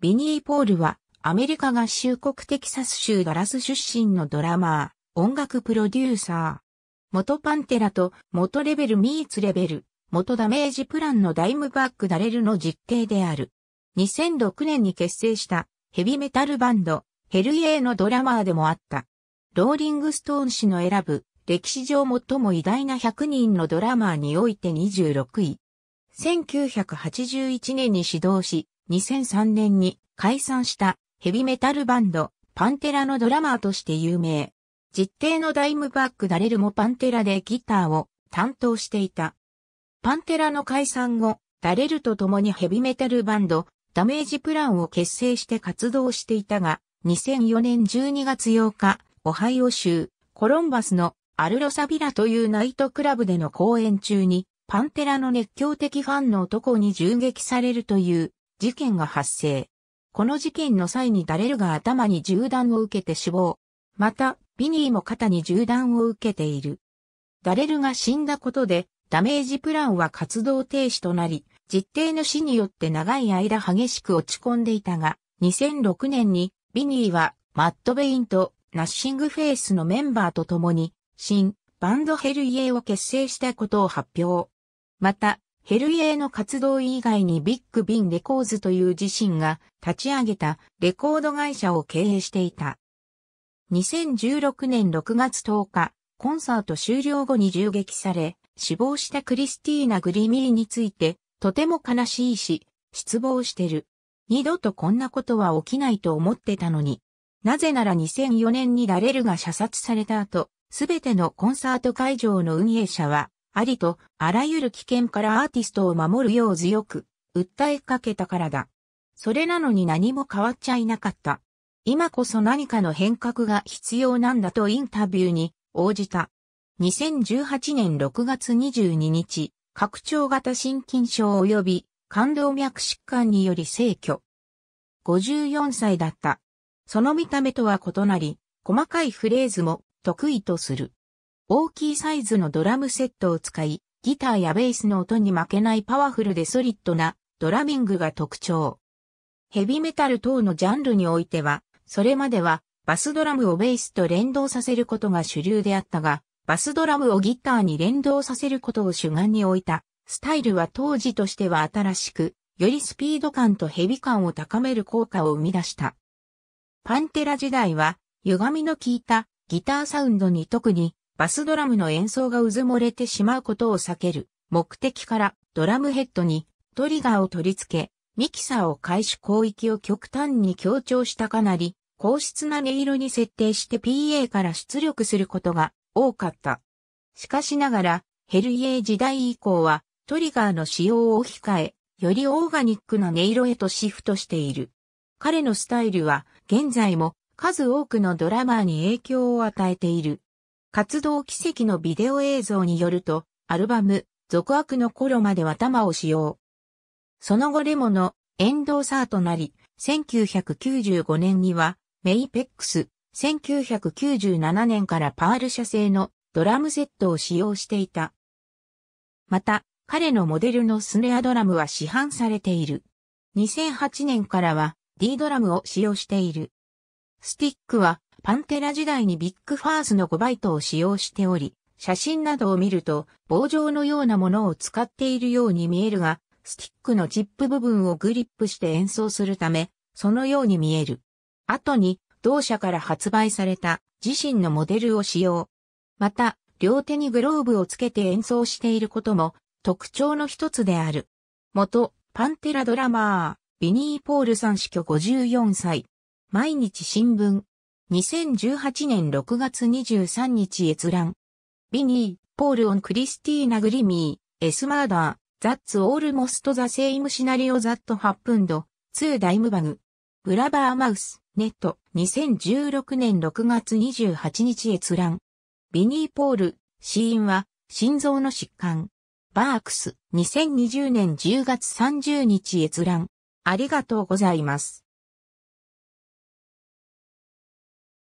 ビニー・ポールはアメリカ合衆国テキサス州ダラス出身のドラマー、音楽プロデューサー。元パンテラと元レベルミーツレベル、元ダメージプランのダイムバックダレルの実刑である。2006年に結成したヘビメタルバンド、ヘルイエーのドラマーでもあった。ローリングストーン氏の選ぶ歴史上最も偉大な100人のドラマーにおいて26位。1981年に始動し、2003年に解散したヘビメタルバンド、パンテラのドラマーとして有名。実定のダイムバックダレルもパンテラでギターを担当していた。パンテラの解散後、ダレルと共にヘビメタルバンド、ダメージプランを結成して活動していたが、2004年12月8日、オハイオ州、コロンバスのアルロサビラというナイトクラブでの公演中に、パンテラの熱狂的ファンの男に銃撃されるという事件が発生。この事件の際にダレルが頭に銃弾を受けて死亡。また、ビニーも肩に銃弾を受けている。ダレルが死んだことで、ダメージプランは活動停止となり、実弟の死によって長い間激しく落ち込んでいたが、2006年にビニーはマッドヴェインとナッシングフェイスのメンバーと共に、新バンドヘルイエーを結成したことを発表。また、ヘルイエーの活動以外にビッグ・ビン・レコーズという自身が立ち上げたレコード会社を経営していた。2016年6月10日、コンサート終了後に銃撃され、死亡したクリスティーナ・グリミーについて、とても悲しいし、失望してる。二度とこんなことは起きないと思ってたのに。なぜなら2004年にダレルが射殺された後、すべてのコンサート会場の運営者は、ありとあらゆる危険からアーティストを守るよう強く訴えかけたからだ。それなのに何も変わっちゃいなかった。今こそ何かの変革が必要なんだとインタビューに応じた。2018年6月22日、拡張型心筋症及び感動脈疾患により逝去。54歳だった。その見た目とは異なり、細かいフレーズも得意とする。大きいサイズのドラムセットを使い、ギターやベースの音に負けないパワフルでソリッドなドラミングが特徴。ヘビメタル等のジャンルにおいては、それまではバスドラムをベースと連動させることが主流であったが、バスドラムをギターに連動させることを主眼に置いたスタイルは当時としては新しく、よりスピード感とヘビ感を高める効果を生み出した。パンテラ時代は、歪みの効いたギターサウンドに特にバスドラムの演奏が渦漏れてしまうことを避ける目的からドラムヘッドにトリガーを取り付け、ミキサーを開始広域を極端に強調したかなり高質な音色に設定して PA から出力することが多かった。しかしながら、ヘルイエー時代以降はトリガーの使用を控え、よりオーガニックな音色へとシフトしている。彼のスタイルは現在も数多くのドラマーに影響を与えている。活動奇跡のビデオ映像によると、アルバム、続悪の頃までは玉を使用。その後レモのエンドーサーとなり、1995年にはメイペックス、1997年からパール社製のドラムセットを使用していた。また、彼のモデルのスネアドラムは市販されている。2008年からは D ドラムを使用している。スティックはパンテラ時代にヴィックファースの5バイトを使用しており、写真などを見ると棒状のようなものを使っているように見えるが、スティックのチップ部分をグリップして演奏するため、そのように見える。後に、同社から発売された自身のモデルを使用。また、両手にグローブをつけて演奏していることも特徴の一つである。元、パンテラドラマー、ビニー・ポールさん死去54歳。毎日新聞、2018年6月23日閲覧。 Vinnie Paul on Christina Grimmie's murder, that's almost the same scenario that happened、to Dimebag。 Blabbermouth、net、2016年6月28日閲覧。ビニー・ポール、死因は、心臓の疾患。 BARKS、2020年10月30日閲覧。ありがとうございます。